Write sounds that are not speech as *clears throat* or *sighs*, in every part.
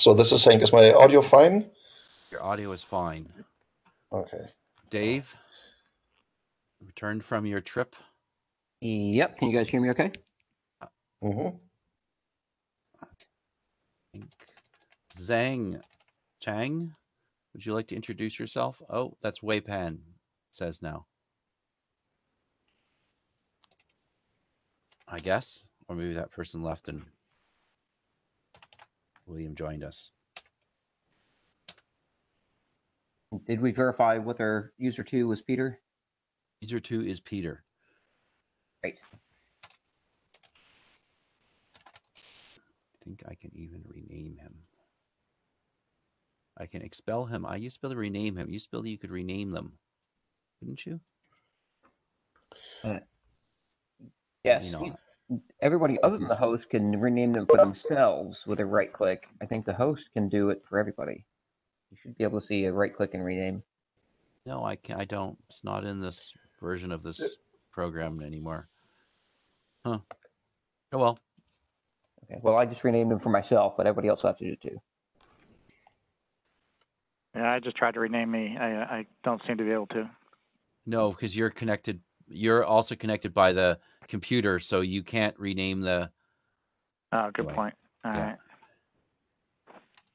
so this is Hank. Is my audio fine? Your audio is fine. Okay. Dave, returned from your trip. Yep. Can you guys hear me okay? Mm-hmm. Zhang Chang, would you like to introduce yourself? Oh, that's Wei Pan, says now. I guess. Or maybe that person left and William joined us. Did we verify whether user two was Peter? User two is Peter. Great. I think I can even rename him. I can expel him. I used to be able to rename him. You used to be able to, you could rename them, couldn't you? Uh, yes. You know, Everybody other than the mm-hmm. host can rename them for themselves with a right click. I think the host can do it for everybody. You should be able to see a right click and rename. no, I can I don't. It's not in this version of this program anymore. Huh. Oh well. Okay. Well, I just renamed them for myself, but everybody else has to do it too. Yeah, I just tried to rename me. I uh, I don't seem to be able to. No, because you're connected. You're also connected by the computer, so you can't rename the. Oh, good Anyway, point. All right. yeah.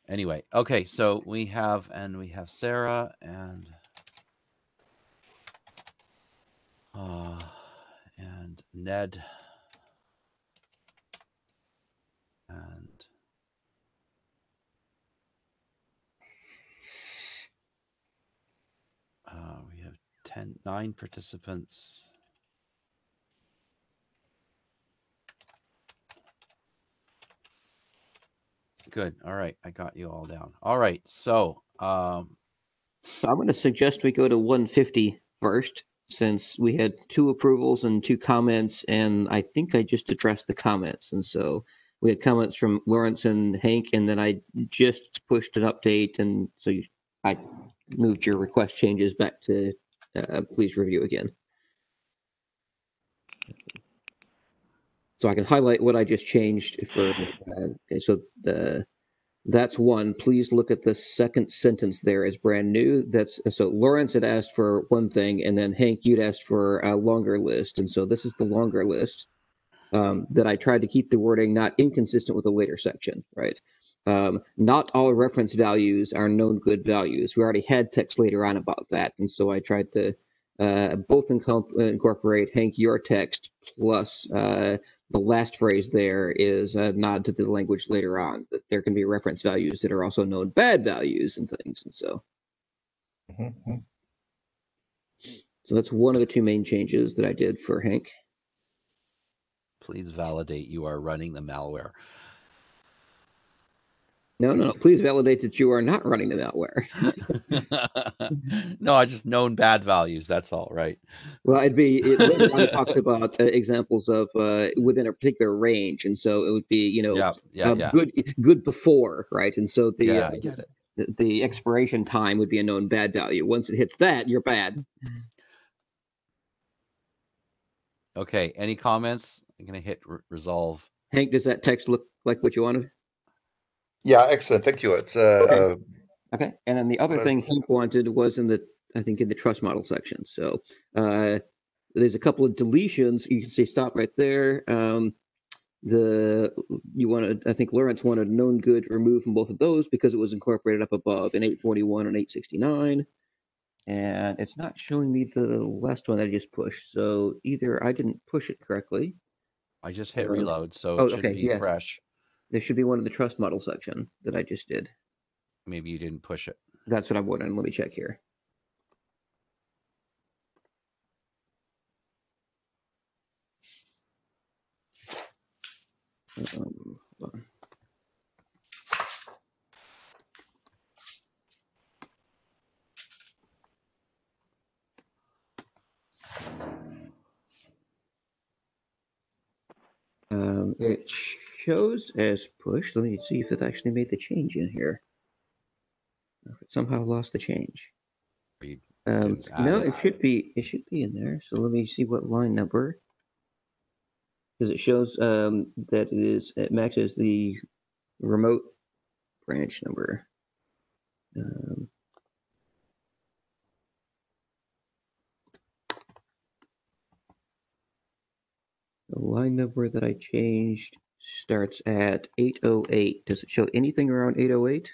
Anyway, okay, so we have and we have Sarah and uh, and Ned and uh, we have 10 nine participants good all right i got you all down all right so um So I'm going to suggest we go to 150 first, since we had two approvals and two comments, and I think I just addressed the comments. And so we had comments from Lawrence and Hank, and then I just pushed an update, and so you, I moved your request changes back to uh, please review again. So I can highlight what I just changed for. Uh, so the that's one. Please look at the second sentence there as brand new. That's so Lawrence had asked for one thing, and then Hank, you'd asked for a longer list, and so this is the longer list. Um, that I tried to keep the wording not inconsistent with a later section, right? Um, not all reference values are known good values. We already had text later on about that, and so I tried to uh, both incorporate Hank your text plus uh, the last phrase there is a nod to the language later on that there can be reference values that are also known bad values and things, and so Mhm. so that's one of the two main changes that I did for Hank. please validate you are running the malware No, no, no. Please validate that you are not running the malware. *laughs* no i just known bad values that's all right Well, it'd be it talks about uh, examples of uh, within a particular range, and so it would be you know yeah yeah uh, yeah good good before, right? And so the yeah uh, i get it the, the expiration time would be a known bad value. Once it hits that, you're bad. okay any comments i'm gonna hit re- resolve Hank, does that text look like what you wanted? Yeah, excellent. Thank you. It's uh, Okay. uh Okay. And then the other Well- thing Hank wanted was in the, I think, in the trust model section. So uh, there's a couple of deletions. You can say stop right there. Um, the you wanted, I think Lawrence wanted known good removed from both of those because it was incorporated up above in 841 and 869. And it's not showing me the last one that I just pushed. So either I didn't push it correctly. i just hit Uh, reload so oh, it should okay, be yeah. fresh There should be one in the trust model section that I just did. maybe you didn't push it That's what I'm wondering. Let me check here. Um, hold on. Um, it shows as pushed. Let me see if it actually made the change in here. If it somehow lost the change. Um, no, it should be it should be in there. So let me see what line number. Because it shows um, that it is it matches the remote branch number. Um, the line number that I changed starts at 808. Does it show anything around 808?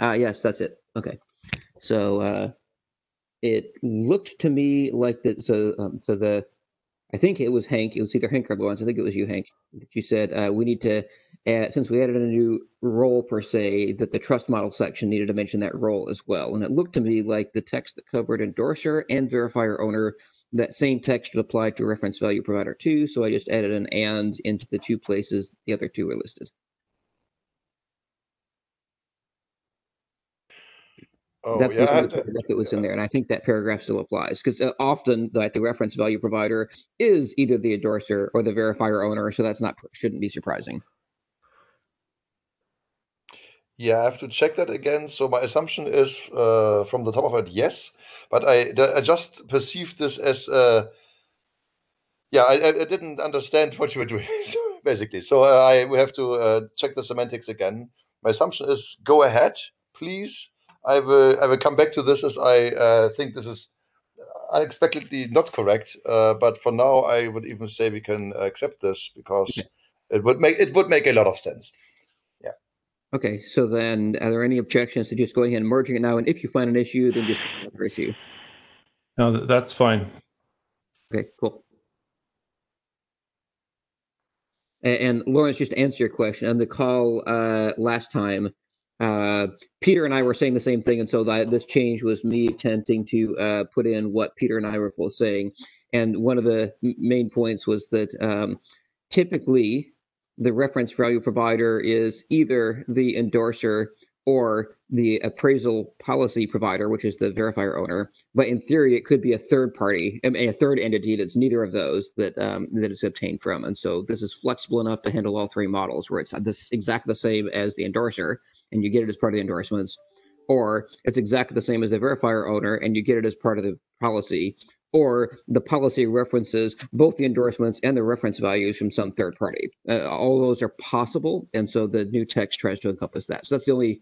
Ah, yes, that's it. Okay. So uh, it looked to me like that. So, um, so the, I think it was Hank. It was either Hank or Lawrence. I think it was you, Hank. That you said uh, we need to, add, since we added a new role per se, that the trust model section needed to mention that role as well. And it looked to me like the text that covered endorser and verifier owner, that same text would apply to reference value provider too. So I just added an and into the two places the other two are listed. Oh, That's yeah. the I only that was in there, and I think that paragraph still applies because uh, often like the reference value provider is either the endorser or the verifier owner, so that's not shouldn't be surprising. Yeah, I have to check that again. So my assumption is uh, from the top of it, yes, but I, I just perceived this as uh, yeah, I, I didn't understand what you were doing *laughs* basically. So uh, I we have to uh, check the semantics again. My assumption is go ahead, please. I will I will come back to this as I uh, think this is unexpectedly not correct. Uh, but for now, I would even say we can accept this because Okay. it would make it would make a lot of sense. Okay, so then are there any objections to just going ahead and merging it now? And if you find an issue, then just another issue. No, that's fine. Okay, cool. A- And, Lawrence, just to answer your question, on the call uh, last time, uh, Peter and I were saying the same thing, and so that this change was me attempting to uh, put in what Peter and I were both saying. And one of the main points was that um, typically the reference value provider is either the endorser or the appraisal policy provider, which is the verifier owner. But in theory, it could be a third party, a third entity that's neither of those that um, that it's obtained from. And so this is flexible enough to handle all three models, where it's this exactly the same as the endorser, and you get it as part of the endorsements, or it's exactly the same as the verifier owner, and you get it as part of the policy, or the policy references both the endorsements and the reference values from some third party. Uh, all those are possible, and so the new text tries to encompass that. So that's the only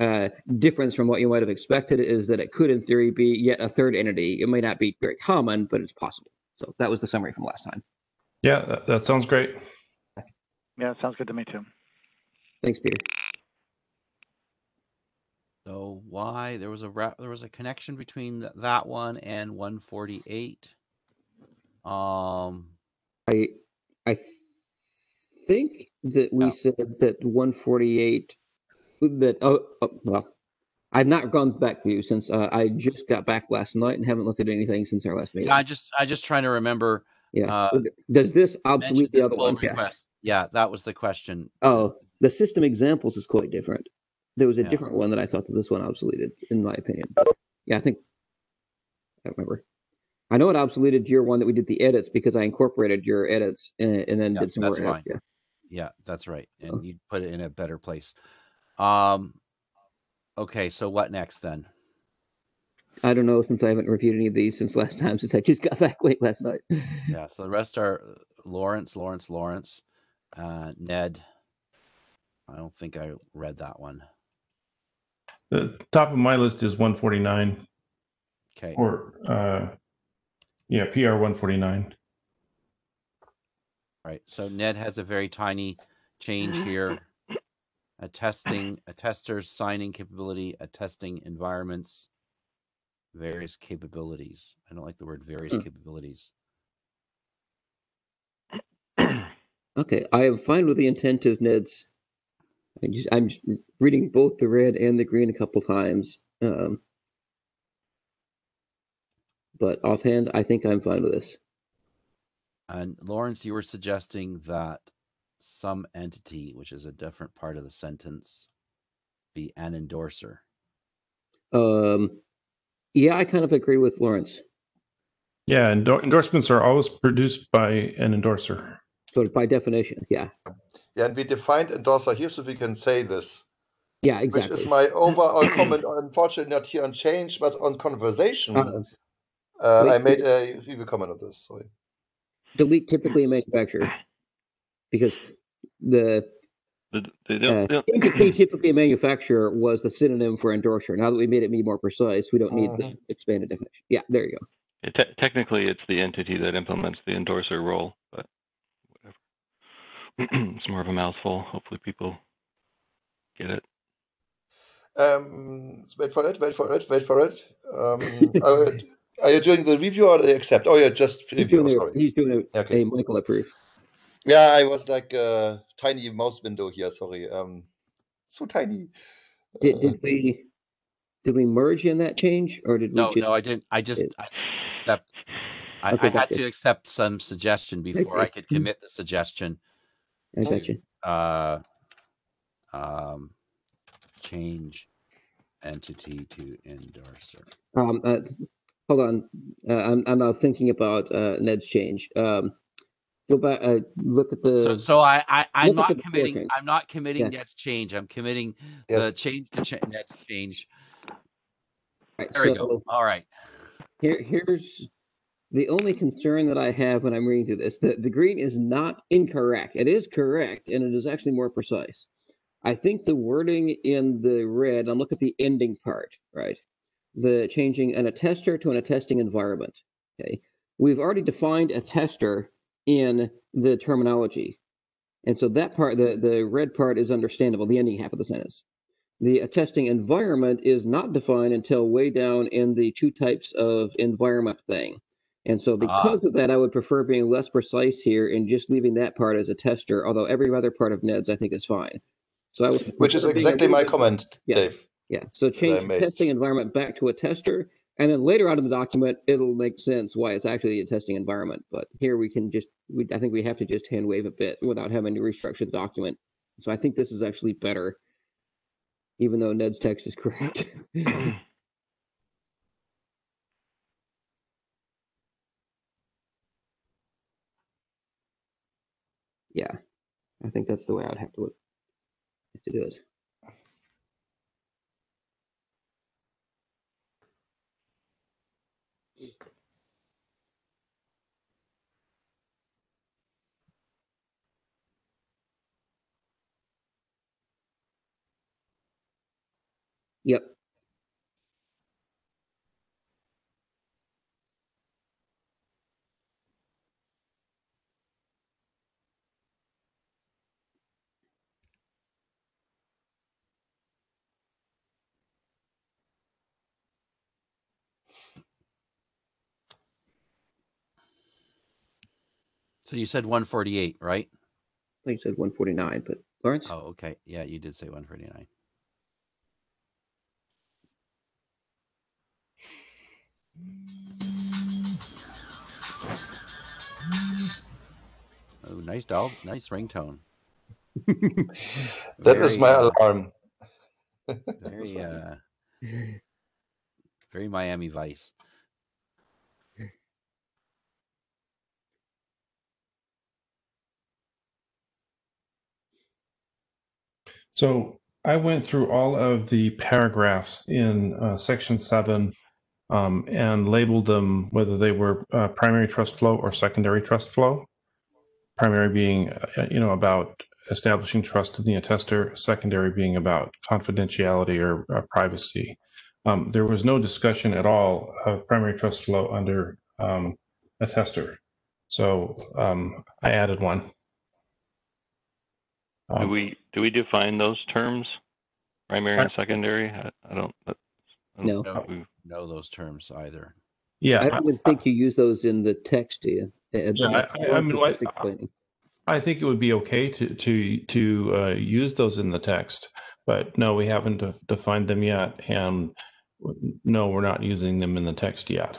uh, difference from what you might have expected is that it could, in theory, be yet a third entity. It may not be very common, but it's possible. So that was the summary from last time. Yeah, that, that sounds great. Yeah, sounds good to me too. Thanks, Peter. So why there was a there was a connection between th- that one and 148. Um, I I th- think that we Yeah. said that 148 that oh, oh well I've not gone back to you since uh, I just got back last night and haven't looked at anything since our last meeting. yeah, I just I just trying to remember. yeah. uh, Does this obsolete the other one? Yeah. Yeah, that was the question. Oh, the system examples is quite different. There was a Yeah. different one that I thought that this one obsoleted, in my opinion. Yeah, I think I don't remember. I know it obsoleted your one that we did the edits because I incorporated your edits and, and then Yeah, did some that's more. fine. edits. Yeah, that's right. Oh. And you put it in a better place. Um, okay, so what next then? I don't know since I haven't reviewed any of these since last time since I just *laughs* got back late last night. *laughs* Yeah, so the rest are uh, Lawrence, Lawrence, Lawrence, uh, Ned. I don't think I read that one. The top of my list is 149 Okay. or uh, yeah, PR 149. Right. So Ned has a very tiny change here. Attesting, a tester's signing capability, attesting environments, various capabilities. I don't like the word various Hmm. capabilities. Okay, I am fine with the intent of Ned's. I just, I'm just reading both the red and the green a couple times. Um, but offhand, I think I'm fine with this. And Lawrence, you were suggesting that some entity, which is a different part of the sentence, be an endorser. Um, yeah, I kind of agree with Lawrence. Yeah, endor- endorsements are always produced by an endorser. So by definition, yeah, Yeah, and we defined endorser here so we can say this, yeah, exactly. which is my overall comment. Unfortunately, not here on change, but on conversation. Uh, Uh, I made a review comment on this. Sorry. delete typically in manufacturer because the The, they Uh, don't, they don't- entity, typically a manufacturer, was the synonym for endorser. Now that we made it be more precise, we don't need the expanded definition. Yeah, there you go. Yeah, te- technically, it's the entity that implements the endorser role, but whatever. *clears throat* it's more of a mouthful. Hopefully, people get it. Um, wait for it. Wait for it. Wait for it. Um, are, are you doing the review or the accept? Oh, yeah, just He's review. doing, Sorry. a, he's doing a, Okay. a Michael approved. Yeah, I was like a tiny mouse window here. Sorry. Um, so tiny. Did, Uh, did we did we merge in that change or did we No, just no, I didn't. I just, it- I just accept. I, Okay, I had gotcha. to accept some suggestion before I could commit the suggestion. I got you. Uh, um, change entity to endorser. Um, uh, hold on. Uh, I'm I'm now thinking about uh, Ned's change. Um, go back. Uh, look at the. So, so I, I, I'm not committing. portrait. I'm not committing Yeah. Ned's change. I'm committing the change. The cha- Ned's change. right, There we go. All right. Here, here's the only concern that I have when I'm reading through this. The, the green is not incorrect. It is correct, and it is actually more precise. I think the wording in the red, and look at the ending part, right? The changing an attester to an attesting environment. Okay. We've already defined attester in the terminology. And so that part, the, the red part is understandable, the ending half of the sentence. The attesting environment is not defined until way down in the two types of environment thing. And so ah. because of that, I would prefer being less precise here and just leaving that part as attester, although every other part of Ned's I think is fine. So I would Which is prefer being a exactly my bit- comment, Yeah. Dave. Yeah, so change the attesting environment back to attester, and then later on in the document, it'll make sense why it's actually a testing environment. But here we can just, we, I think we have to just hand wave a bit without having to restructure the document. So I think this is actually better, even though Ned's text is *laughs* correct. *clears throat* yeah, I think that's the way I'd have to, have to do it. Yep. So you said 148, right? I think you said 149, but Lawrence? Oh, okay. Yeah, you did say 149. Oh, nice dog. Nice ringtone. That is Very, my uh, alarm. *laughs* Very, uh, very Miami Vice. So I went through all of the paragraphs in uh, section seven um, and labeled them whether they were uh, primary trust flow or secondary trust flow. Primary being, uh, you know, about establishing trust in the attester, secondary being about confidentiality or uh, privacy. Um, there was no discussion at all of primary trust flow under um, attester. So um, I added one. Um, we do we define those terms, primary and secondary? I, I don't. I don't No. know we- Know those terms either. yeah, I don't even think you use those in the text, do you? Uh, Yeah, I- I- I mean, was what- just explaining. I think it would be okay to to to uh, use those in the text, but no, we haven't defined them yet, and no, we're not using them in the text yet.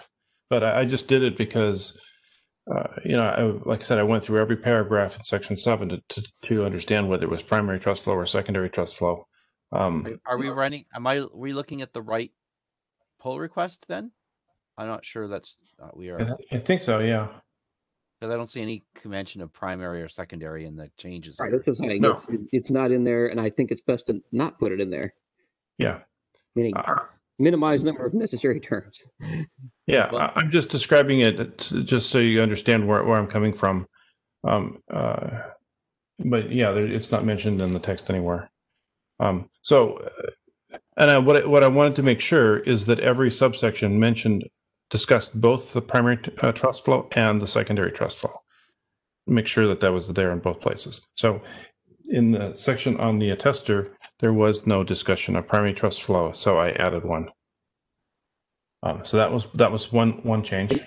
But I, I just did it because, uh, you know, I, like I said, I went through every paragraph in section seven to, to to understand whether it was primary trust flow or secondary trust flow. Um, Are- Are we running? Am I? Are we looking at the right pull request then? I'm not sure that's uh, we are I, think so. Yeah. because I don't see any mention of primary or secondary in the changes. Right, that's what I'm saying. No. It's, it's not in there, and I think it's best to not put it in there, Yeah. meaning Uh, minimize number of necessary terms. Yeah, Well- I- I'm just describing it just so you understand where, where I'm coming from. Um, uh, but yeah, there, it's not mentioned in the text anywhere. Um, so, uh, and I, what I, what I wanted to make sure is that every subsection mentioned discussed both the primary uh, trust flow and the secondary trust flow. Make sure that that was there in both places. So, in the section on the attester, there was no discussion of primary trust flow, so I added one. Um, so that was that was one one change.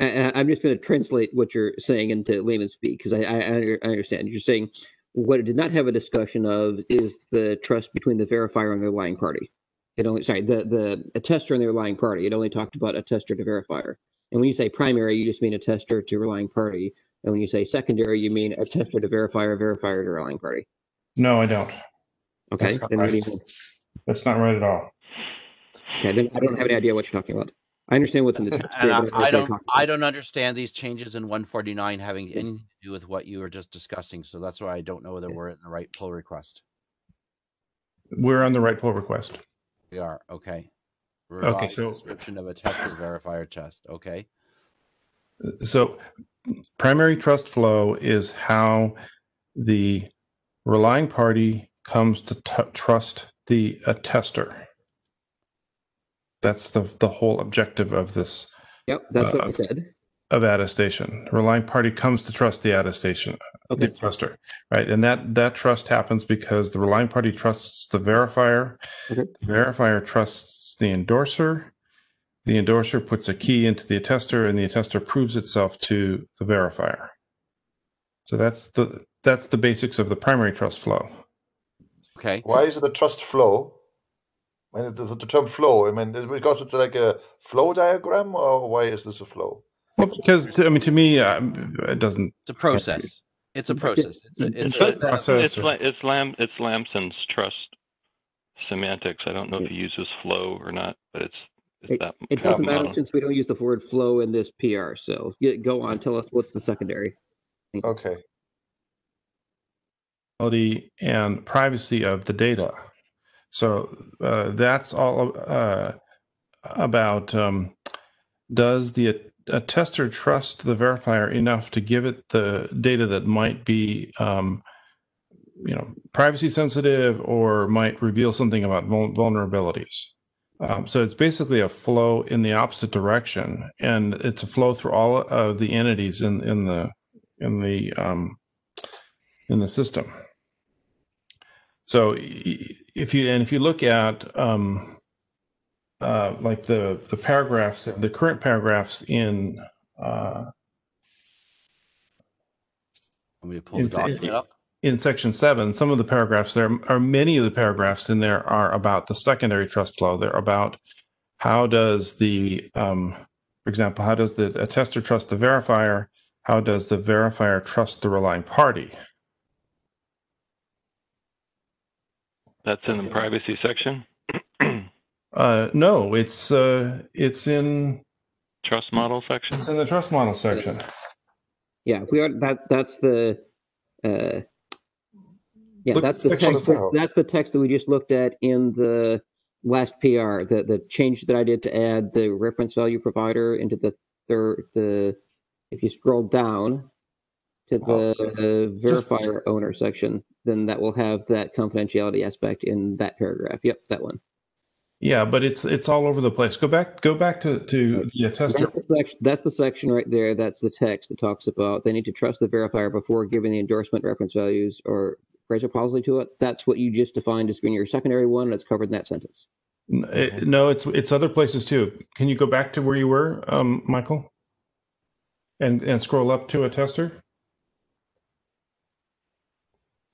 I, I'm just going to translate what you're saying into layman speak because I, I, I understand. You're saying what it did not have a discussion of is the trust between the verifier and the relying party. It only, sorry, the, the attester and the relying party. It only talked about attester to verifier. And when you say primary, you just mean attester to relying party. And when you say secondary, you mean attester to verifier, verifier to relying party. No, I don't. Okay. That's not Then what do you right. mean? That's not right at all. Okay. Then I don't have any idea what you're talking about. I understand what's in the text. And I, but I what don't, I don't understand these changes in one forty-nine having anything to do with what you were just discussing. So that's why I don't know whether we're in the right pull request. We're on the right pull request. We are, okay. Okay, Revised so- Description of attester verifier test, okay? So, primary trust flow is how the relying party comes to t- trust the attester. That's the the whole objective of this Yep. That's what Uh, I said. of attestation. Relying party comes to trust the attestation, Okay. the truster, right? And that that trust happens because the relying party trusts the verifier. The verifier trusts the endorser. The endorser puts a key into the attester, and the attester proves itself to the verifier. So that's the that's the basics of the primary trust flow. Okay, Why is it a trust flow? I mean, the, the term flow, I mean, is it because it's like a flow diagram, or why is this a flow? Well, because I mean, to me, um, it doesn't. it's a process. It's a process. It's a, it's It's a, a process. It's La- it's Lam it's Lampson's trust semantics. I don't know if he uses flow or not, but it's it's It, that. it doesn't matter model. since we don't use the word flow in this PR. So yeah, go on. Tell us what's the secondary. Okay. And privacy of the data. So uh, that's all uh, about um, does the tester trust the verifier enough to give it the data that might be um, you know privacy sensitive or might reveal something about vulnerabilities. Um, so it's basically a flow in the opposite direction, and it's a flow through all of the entities in in the in the um, in the system. So if you and if you look at um, uh, like the the paragraphs, the current paragraphs in uh, gonna pull the It's- it- document up. in section seven, some of the paragraphs there are many of the paragraphs in there are about the secondary trust flow. They're about how does the, um, for example, how does the attester trust the verifier? How does the verifier trust the relying party? That's in the privacy section. *clears throat* Uh, no, it's uh, it's in trust model section. it's in the trust model section. Yeah, we are that. That's the. Uh, yeah, Look that's the text. twelve. That's the text that we just looked at in the last PR. The the change that I did to add the reference value provider into the third. The if you scroll down to the uh, Just- verifier owner section, then that will have that confidentiality aspect in that paragraph. Yep, that one. Yeah, but it's it's all over the place. Go back go back to to the attester. That's the, section, that's the section right there. That's the text that talks about they need to trust the verifier before giving the endorsement reference values or appraisal policy to it. That's what you just defined as being your secondary one, and it's covered in that sentence. No, it's it's other places too. Can you go back to where you were, um, Michael? And and scroll up to attester.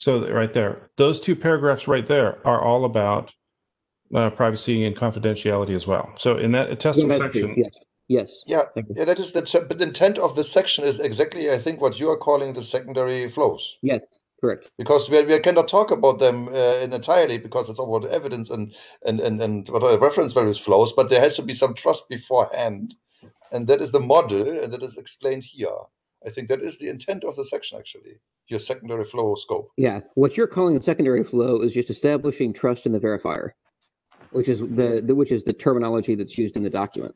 So right there, those two paragraphs right there are all about uh, privacy and confidentiality as well. So in that attester Yeah, that's section, Yes, yes. Yeah, yeah, that is the t- but the intent of this section is exactly, I think, what you are calling the secondary flows. Yes, correct. Because we, we cannot talk about them uh, in entirely because it's all about evidence and and and and what are reference various flows, but there has to be some trust beforehand, and that is the model, and that is explained here. I think that is the intent of the section actually. Your secondary flow scope. Yeah, what you're calling the secondary flow is just establishing trust in the verifier, which is the, the which is the terminology that's used in the document.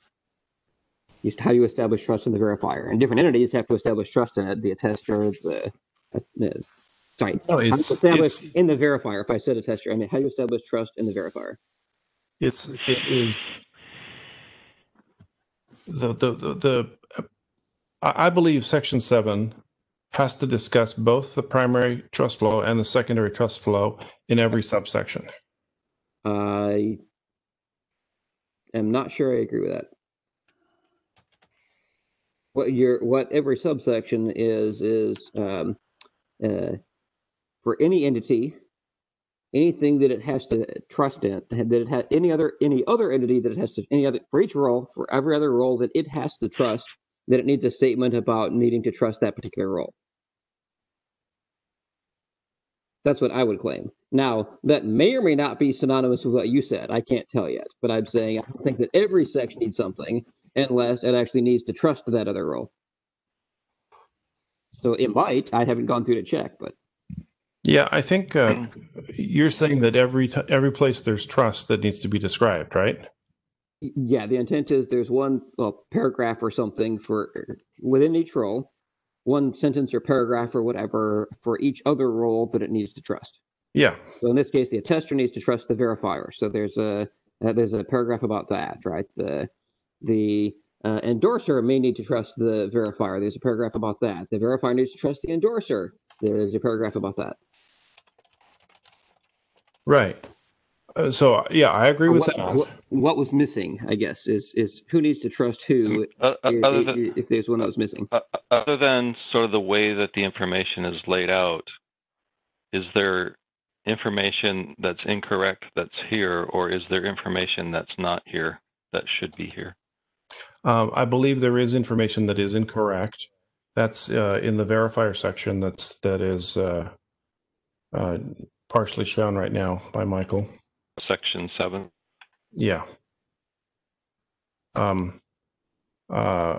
Just how you establish trust in the verifier, and different entities have to establish trust in it. The attester, the, uh, the Sorry, No, it's establish it's in the verifier. If I said attester, I mean how do you establish trust in the verifier? it's it is the the the, the I I believe section seven has to discuss both the primary trust flow and the secondary trust flow in every subsection. I am not sure I agree with that. What your what every subsection is is um, uh, for any entity, anything that it has to trust in, that it has any other any other entity that it has to any other for each role for every other role that it has to trust that it needs a statement about needing to trust that particular role. That's what I would claim. Now, that may or may not be synonymous with what you said. I can't tell yet, but I'm saying I don't think that every section needs something unless it actually needs to trust that other role. So it might. I haven't gone through to check, but Yeah, I think uh, you're saying that every t- every place there's trust that needs to be described, right? Yeah, the intent is there's one well, paragraph or something for within each role, one sentence or paragraph or whatever for each other role that it needs to trust. Yeah, So in this case, the attester needs to trust the verifier. So there's a uh, there's a paragraph about that, right? The the uh, endorser may need to trust the verifier. There's a paragraph about that. The verifier needs to trust the endorser. There's a paragraph about that. right. Uh, so yeah, I agree with what, that. what, what was missing, I guess, is is who needs to trust who Uh, uh, i- other than, if there's one that was missing. uh, uh, other than sort of the way that the information is laid out, is there information that's incorrect that's here, or is there information that's not here that should be here? Um, I believe there is information that is incorrect. That's uh, in the verifier section. That's that is uh, uh, partially shown right now by Michael. Section seven. Yeah. Um. Uh.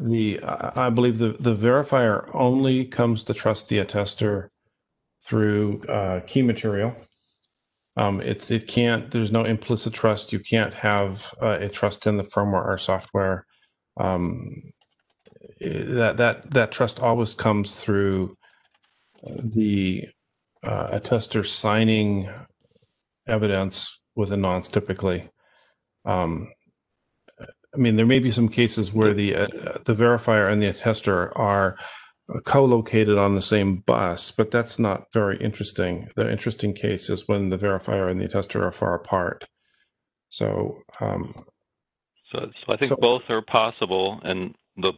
The I believe the the verifier only comes to trust the attester through uh, key material. Um, it's it can't. There's no implicit trust. You can't have uh, a trust in the firmware or software. Um, that that that trust always comes through the uh, attester signing evidence with a nonce typically. Um, I mean, there may be some cases where the uh, the verifier and the attester are co-located on the same bus, but that's not very interesting. The interesting case is when the verifier and the attester are far apart. So, um, So, so I think So- both are possible, and the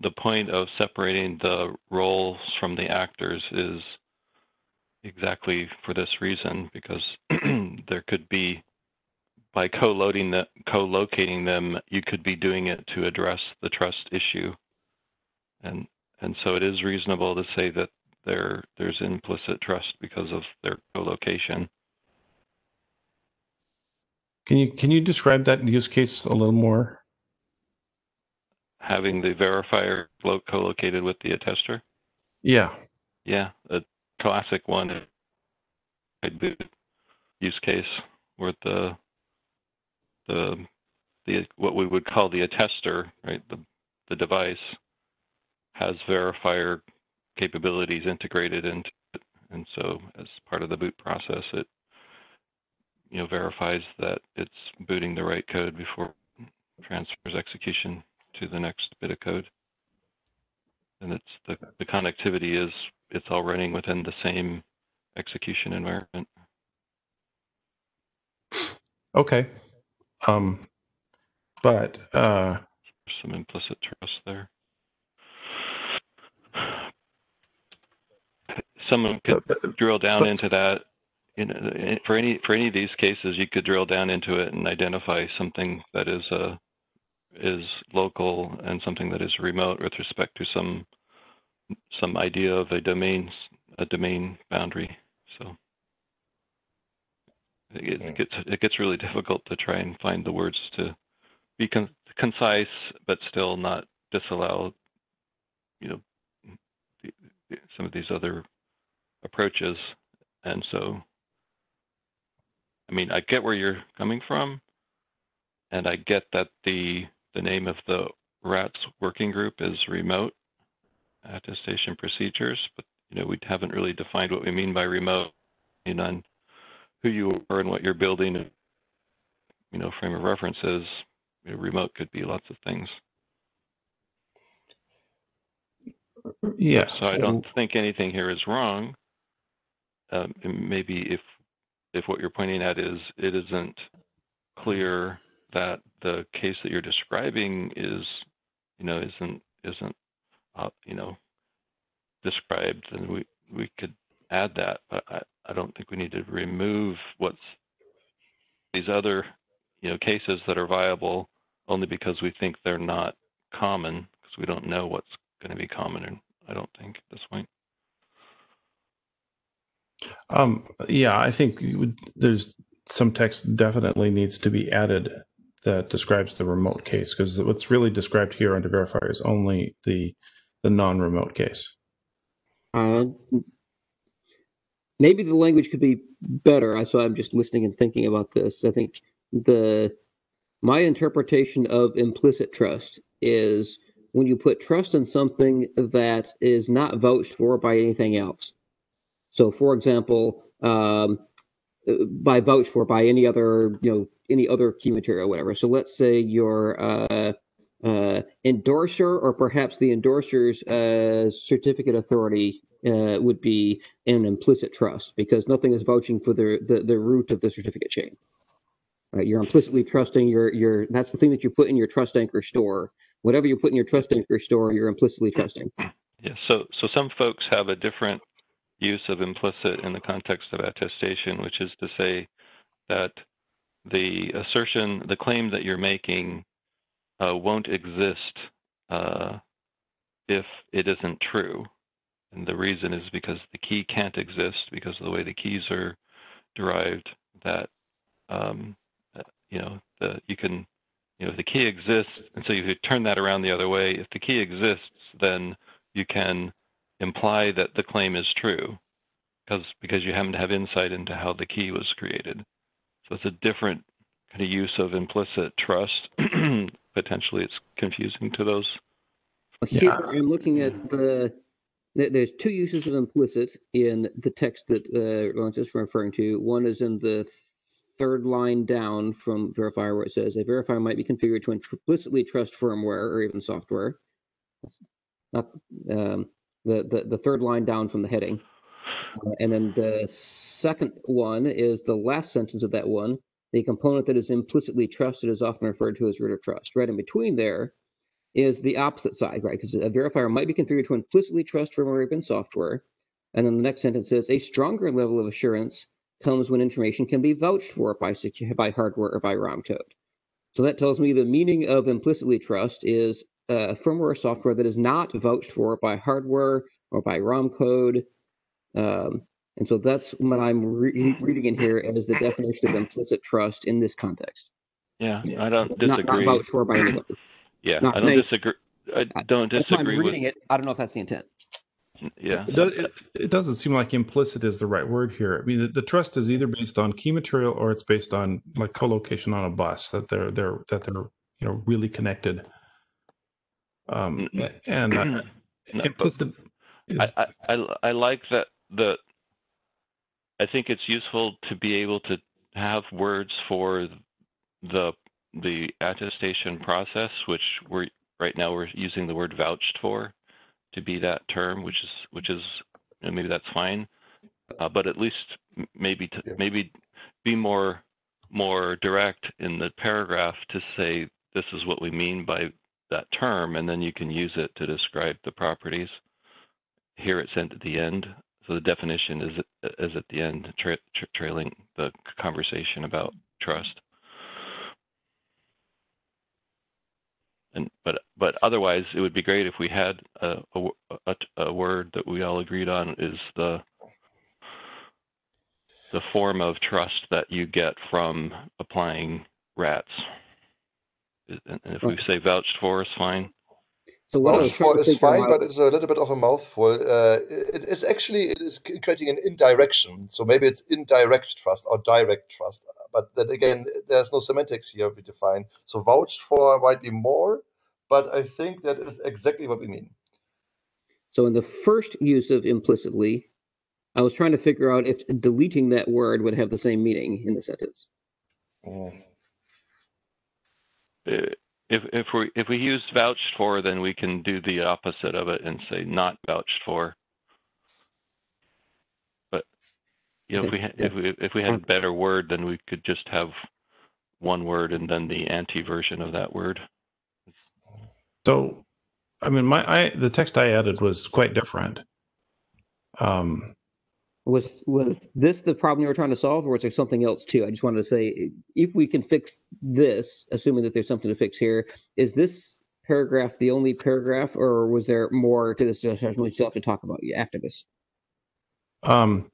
the point of separating the roles from the actors is exactly for this reason, because *clears throat* there could be by co-loading the co-locating them, you could be doing it to address the trust issue, and and so it is reasonable to say that there there's implicit trust because of their co-location. can you can you describe that use case a little more? Having the verifier lo- co-located with the attester. Yeah. Yeah, a classic one is a boot use case where the the the what we would call the attester, right? The the device has verifier capabilities integrated into it, and so as part of the boot process, it you know verifies that it's booting the right code before transfers execution to the next bit of code and it's the, the connectivity is it's all running within the same execution environment. Okay. Um, but uh, There's some implicit trust there. Someone could but- but- drill down but- into that. You know, for any for any of these cases, you could drill down into it and identify something that is uh, is local and something that is remote with respect to some some idea of a domain a domain boundary. So it, it gets it gets really difficult to try and find the words to be con- concise but still not disallow you know the, the, some of these other approaches and so i mean i get where you're coming from and i get that the the name of the RATS working group is remote attestation procedures, but you know we haven't really defined what we mean by remote, and on who you are and what you're building. You know, frame of reference is you know, remote could be lots of things. Yeah. So I don't think anything here is wrong. Um, maybe if if what you're pointing at is it isn't clear that the case that you're describing is, you know, isn't isn't, uh, you know, described, then we we could add that. But I, I don't think we need to remove what's these other, you know, cases that are viable only because we think they're not common because we don't know what's going to be common. And I don't think at this point. Um, yeah, I think would, there's some text definitely needs to be added that describes the remote case because what's really described here under verifier is only the the non-remote case. Uh, maybe the language could be better. I so I'm just listening and thinking about this. I think the my interpretation of implicit trust is when you put trust in something that is not vouched for by anything else. So, for example, um, by vouched for by any other you know any other key material, whatever. So let's say your uh, uh, endorser or perhaps the endorser's uh, certificate authority uh, would be an implicit trust because nothing is vouching for the, the, the root of the certificate chain. Right? You're implicitly trusting your your that's the thing that you put in your trust anchor store. Whatever you put in your trust anchor store, you're implicitly trusting. Yeah. So so some folks have a different use of implicit in the context of attestation, which is to say that the assertion, the claim that you're making uh, won't exist uh, if it isn't true. And the reason is because the key can't exist because of the way the keys are derived that, um, you know, the, you can, you know, if the key exists, and so you could turn that around the other way. If the key exists, then you can imply that the claim is true because because you happen to have insight into how the key was created. So it's a different kind of use of implicit trust. *clears throat* Potentially, it's confusing to those. Here yeah. I'm looking at the. There's two uses of implicit in the text that uh, Lawrence is referring to. One is in the third line down from verifier, where it says a verifier might be configured to implicitly trust firmware or even software. Not um, the, the the third line down from the heading. Uh, and then the second one is the last sentence of that one. The component that is implicitly trusted is often referred to as root of trust. Right in between there is the opposite side, right? Because a verifier might be configured to implicitly trust firmware or software. And then the next sentence says a stronger level of assurance comes when information can be vouched for by, by hardware or by ROM code. So that tells me the meaning of implicitly trust is uh, firmware or software that is not vouched for by hardware or by ROM code um, and so that's what I'm re- reading in here as the definition of implicit trust in this context. Yeah, I don't It's disagree. Not, not vouched for by anybody. yeah, not I don't saying- disagree. I don't That's why I'm disagree with. reading it. I don't know if that's the intent. Yeah, It, does, it, it doesn't seem like implicit is the right word here. I mean, the, the trust is either based on key material or it's based on like co-location on a bus that they're they're that they're you know really connected. Um, and uh, *clears throat* No, but- implicit is, I, I, I, I like that the I think it's useful to be able to have words for the the attestation process, which we're right now we're using the word vouched for to be that term, which is which is you know, maybe that's fine, uh, but at least maybe to, Yeah. maybe be more more direct in the paragraph to say this is what we mean by that term, and then you can use it to describe the properties. Here it's sent at the end, so the definition is is at the end, tra- tra- trailing the conversation about trust. And but but otherwise, it would be great if we had a a word that we all agreed on is the the form of trust that you get from applying RATS. And and if we say vouched for, is fine. So what I was for to is fine, but it's a little bit of a mouthful. Uh, it, it's actually it is creating an indirection. So maybe it's indirect trust or direct trust. but then again, there's no semantics here we define. So vouched for might be more, but I think that is exactly what we mean. So in the first use of implicitly, I was trying to figure out if deleting that word would have the same meaning in the sentence. Mm. Uh, If if we if we use vouched for, then we can do the opposite of it and say not vouched for. But you know, if we ha- yeah. if we if we had a better word, then we could just have one word and then the anti version of that word. So, I mean, my I the text I added was quite different. Um, Was was this the problem you were trying to solve, or was there something else too? I just wanted to say, if we can fix this, assuming that there's something to fix here, is this paragraph the only paragraph, or was there more to this discussion we still have to talk about after this? um,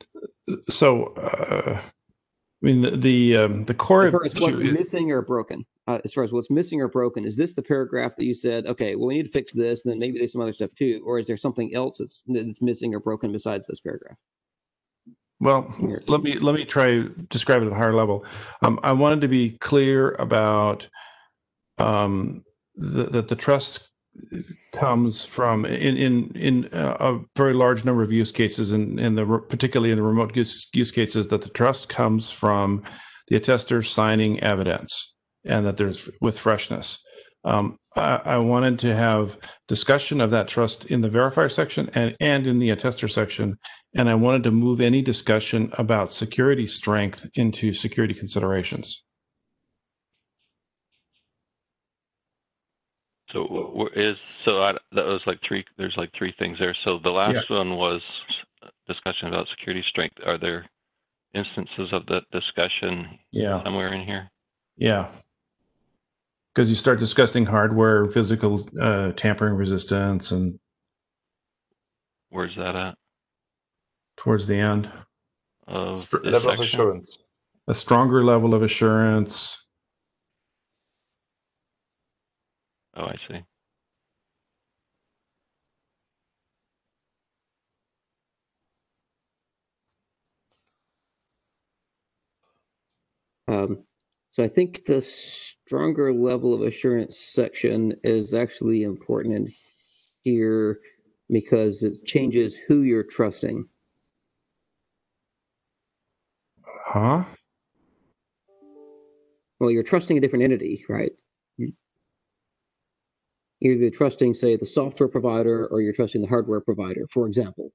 so, uh, I mean, the the, um, the core As of far as the what's is- missing or broken, uh, as far as what's missing or broken, is this the paragraph that you said, okay, well, we need to fix this, and then maybe there's some other stuff too, or is there something else that's, that's missing or broken besides this paragraph? Well, let me let me try describe it at a higher level. Um, I wanted to be clear about um, the, that the trust comes from in in in a very large number of use cases, and in, in the particularly in the remote use, use cases, that the trust comes from the attester signing evidence, and that there's with freshness. Um, I, I wanted to have discussion of that trust in the verifier section and and in the attester section and I wanted to move any discussion about security strength into security considerations. So is so I, that was like three. There's like three things there. So the last one was discussion about security strength. Are there instances of that discussion Yeah, somewhere in here? yeah. Because you start discussing hardware, physical uh, tampering resistance, and Where's that at? towards the end, Of Sp- this Level of assurance. a stronger level of assurance. Oh, I see. Um, so I think the stronger level of assurance section is actually important in here because it changes who you're trusting. Huh? Well, you're trusting a different entity, right? You're either trusting, say, the software provider or you're trusting the hardware provider, for example.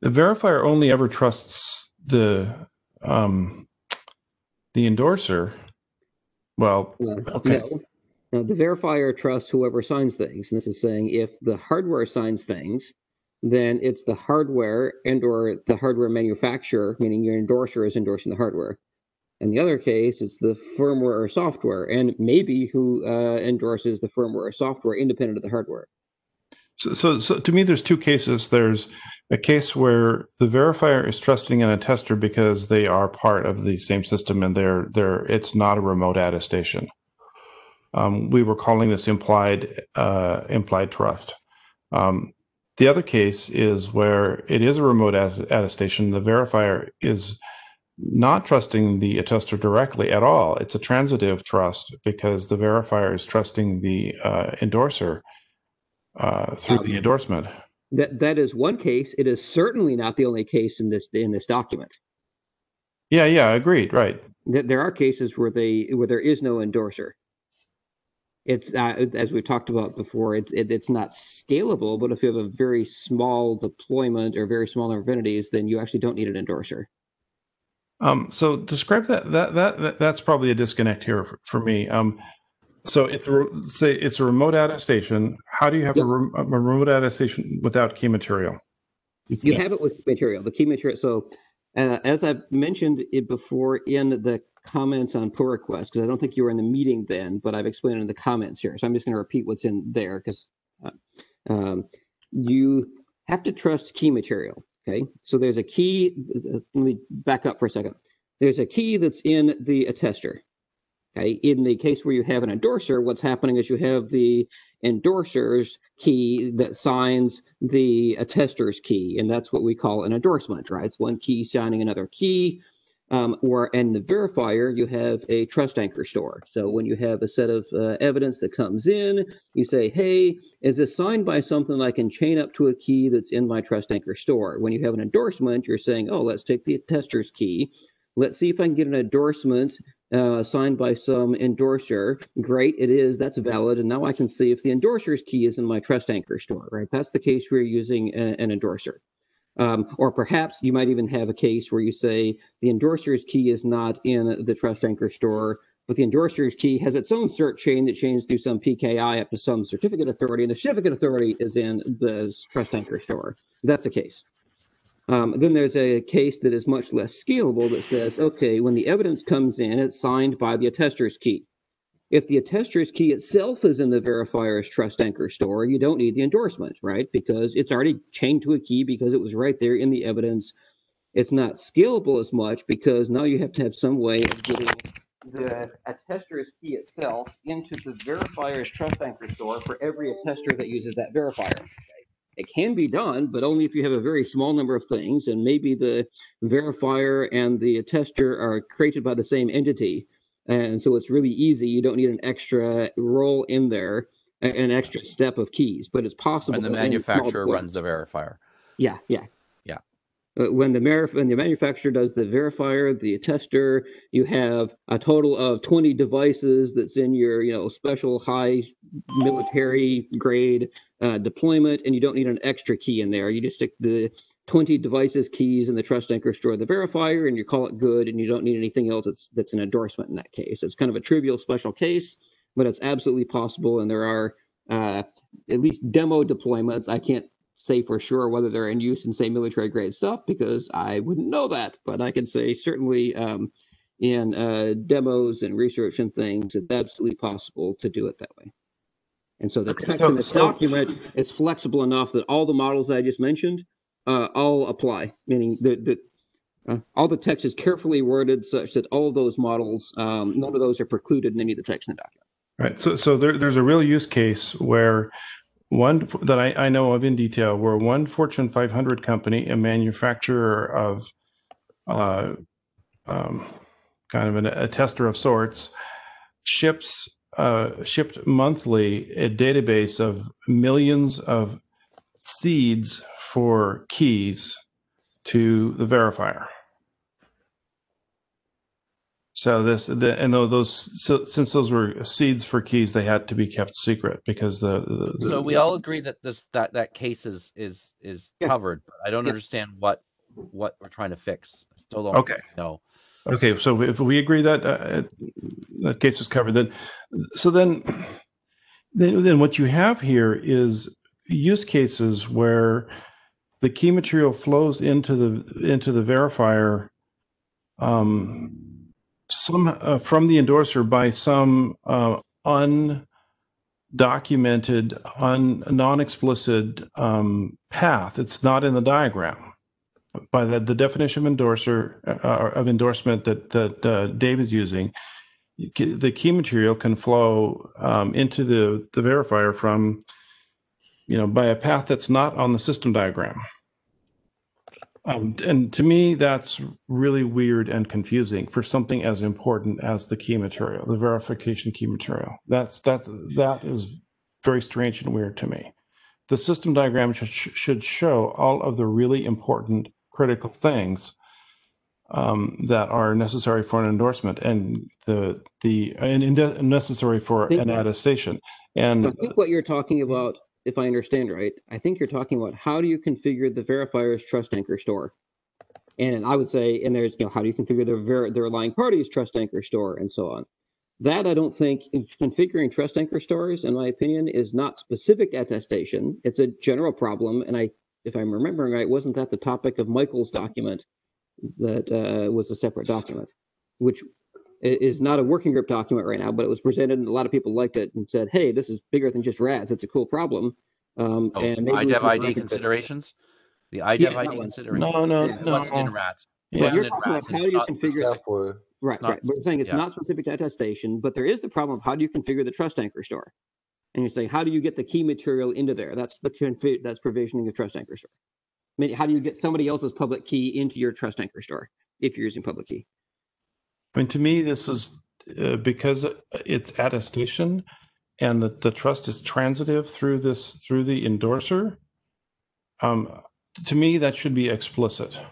The verifier only ever trusts the um, the endorser. Well, Uh, Okay. No. Now, the verifier trusts whoever signs things. And this is saying if the hardware signs things, then it's the hardware and or the hardware manufacturer, meaning your endorser is endorsing the hardware. In the other case, it's the firmware or software, and maybe who uh, endorses the firmware or software independent of the hardware. So, so, to me, there's two cases. There's a case where the verifier is trusting in a tester because they are part of the same system and they're they're it's not a remote attestation. Um, we were calling this implied uh, implied trust. Um, the other case is where it is a remote att- attestation. The verifier is not trusting the attester directly at all. It's a transitive trust because the verifier is trusting the uh, endorser uh, through the Um, endorsement. That that is one case. It is certainly not the only case in this in this document. Yeah, yeah, agreed. Right. There there are cases where they where there is no endorser. It's uh, as we talked about before. It's it, it's not scalable, but if you have a very small deployment or very small number of entities, then you actually don't need an endorser. Um, so describe that, that. That that that's probably a disconnect here for, for me. Um, so re- say it's a remote attestation. How do you have Yep. a, rem- a remote attestation without key material? You can't. have it with material, the key material. So, uh, as I've mentioned it before in the comments on pull requests, because I don't think you were in the meeting then, but I've explained in the comments here. So I'm just going to repeat what's in there because uh, um, you have to trust key material. Okay. So there's a key. uh, Let me back up for a second. There's a key that's in the attester. Okay. In the case where you have an endorser, what's happening is you have the endorser's key that signs the attester's key, and that's what we call an endorsement, right? It's one key signing another key. Um, or and the verifier, you have a trust anchor store. So when you have a set of uh, evidence that comes in, you say, "Hey, is this signed by something I can chain up to a key that's in my trust anchor store?" When you have an endorsement, you're saying, "Oh, let's take the attester's key. Let's see if I can get an endorsement uh, signed by some endorser. Great, it is. That's valid. And now I can see if the endorser's key is in my trust anchor store. Right? That's the case where you're using a, an endorser." Um, or perhaps you might even have a case where you say the endorser's key is not in the trust anchor store, but the endorser's key has its own cert chain that chains through some PKI up to some certificate authority, and the certificate authority is in the trust anchor store. That's a case. Um, then there's a case that is much less scalable that says, okay, when the evidence comes in, it's signed by the attester's key. If the attester's key itself is in the verifier's trust anchor store, you don't need the endorsement, right? Because it's already chained to a key because it was right there in the evidence. It's not scalable as much because now you have to have some way of getting the attester's key itself into the verifier's trust anchor store for every attester that uses that verifier. It can be done, but only if you have a very small number of things, and maybe the verifier and the attester are created by the same entity and so it's really easy. You don't need an extra role in there, an extra step of keys, but it's possible. And the manufacturer runs the verifier. Yeah, yeah. Uh, when the when the manufacturer does the verifier, the attester, you have a total of 20 devices that's in your, you know, special high military grade uh, deployment, and you don't need an extra key in there. You just stick the 20 devices, keys, in the trust anchor store the verifier, and you call it good, and you don't need anything else that's, that's an endorsement in that case. It's kind of a trivial special case, but it's absolutely possible, and there are uh, at least demo deployments. I can't say for sure whether they're in use in, say, military grade stuff because I wouldn't know that, but I can say certainly um, in uh, demos and research and things, it's absolutely possible to do it that way. And so the text so, in the so, document is flexible enough that all the models I just mentioned uh, all apply, meaning that the uh, all the text is carefully worded such that all of those models, um, none of those are precluded in any of the text in the document. Right. So, so there, there's a real use case where one that I, I know of in detail, where one Fortune 500 company, a manufacturer of uh, um, kind of an, a tester of sorts, ships uh, shipped monthly a database of millions of seeds for keys to the verifier. So this, the, and those, so, since those were seeds for keys, they had to be kept secret because the. the, the so we all agree that this that that case is is is yeah. covered, but I don't yeah. understand what what we're trying to fix. I still don't. Okay. No. Okay, so if we agree that uh, that case is covered, then so then then then what you have here is use cases where the key material flows into the into the verifier um, some uh, from the endorser by some uh, undocumented, un, non-explicit um, path. It's not in the diagram. By the, the definition of endorser uh, of endorsement that that uh, Dave is using, the key material can flow um, into the the verifier from you know, by a path that's not on the system diagram. Um, and to me, that's really weird and confusing for something as important as the key material, the verification key material. That's that that is very strange and weird to me. The system diagram should should show all of the really important critical things um, that are necessary for an endorsement and the the and necessary for an attestation. And I think what you're talking about if I understand right, I think you're talking about how do you configure the verifier's trust anchor store? And I would say, and there's, you know, how do you configure the, ver- the relying party's trust anchor store and so on. That I don't think configuring trust anchor stores, in my opinion, is not specific attestation. It's a general problem. And I, if I'm remembering right, wasn't that the topic of Michael's document that uh, was a separate document, which is not a working group document right now, but it was presented and a lot of people liked it and said, "Hey, this is bigger than just RATS. It's a cool problem." Um, oh, and IDevID considerations. The IDEV yeah, ID considerations. No, no, yeah, no. Wasn't in RATS. Yeah. you're talking about how do you configure for right, not, right. We're saying it's yeah. not specific to attestation, but there is the problem of how do you configure the trust anchor store? And you say, how do you get the key material into there? That's the config that's provisioning the trust anchor store. I mean, how do you get somebody else's public key into your trust anchor store? if you're using public key. I mean, to me, this is uh, because it's attestation and that the trust is transitive through this, through the endorser. Um, to me, that should be explicit. Yeah,